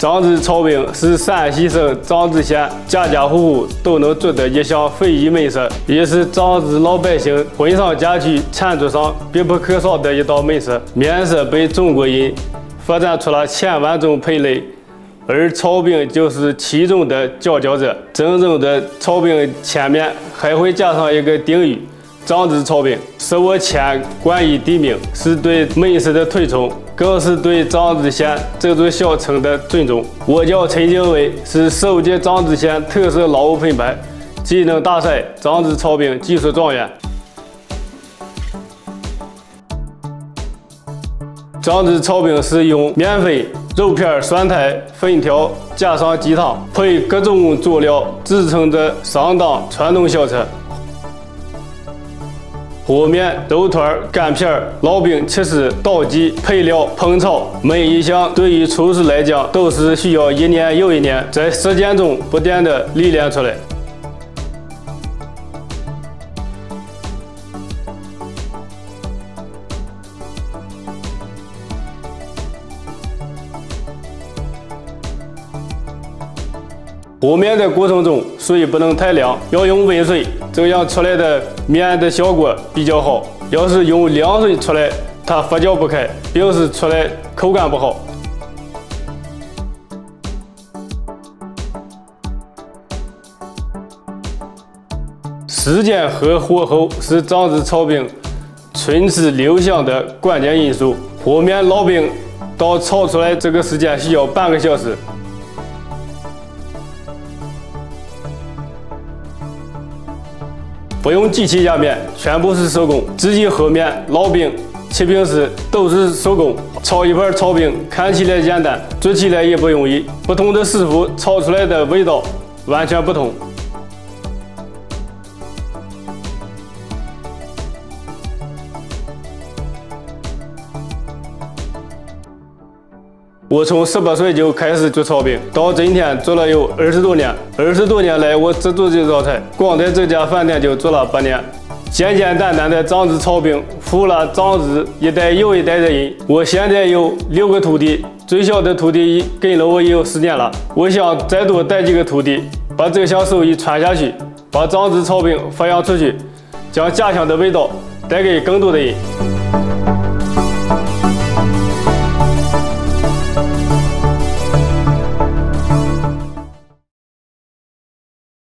张子炒饼是陕西省张子县家家户户都能做的一项非遗美食，也是张子老百姓婚丧嫁娶餐桌上必不可少的一道美食。面食被中国人发展出了千万种配类，而炒饼就是其中的佼佼者。正宗的炒饼前面还会加上一个定语。张子炒饼是我迁关于地名，是对美食的推崇，更是对张子县这座小城的尊重。我叫陈经纬，是首届张子县特色劳务品牌技能大赛张子炒饼技术状元。张子炒饼是用面粉、肉片、酸菜、粉条加上鸡汤，配各种佐料，制成的上档传统小吃。和面、肉团、干片、烙饼、起司、捣鸡、配料、烹炒，每一项对于厨师来讲都是需要一年又一年在实践中不断的历练出来。和面的过程中，水不能太凉，要用温水，这样出来的面的效果比较好。要是用凉水出来，它发酵不开，并是出来口感不好。时间和火候是张子炒饼春吃留香的关键因素。和面烙饼到炒出来这个时间需要半个小时。不用机器压面，全部是手工，自己和面、烙饼、切饼时都是手工。炒一盘炒饼看起来简单，做起来也不容易。不同的师傅炒出来的味道完全不同。我从十八岁就开始做炒饼，到今天做了有二十多年。二十多年来，我只做这道菜，光在这家饭店就做了八年。简简单单的张子炒饼，服了张子一代又一代的人。我现在有六个徒弟，最小的徒弟跟了我也有十年了。我想再多带几个徒弟，把这项手艺传下去，把张子炒饼发扬出去，将家乡的味道带给更多的人。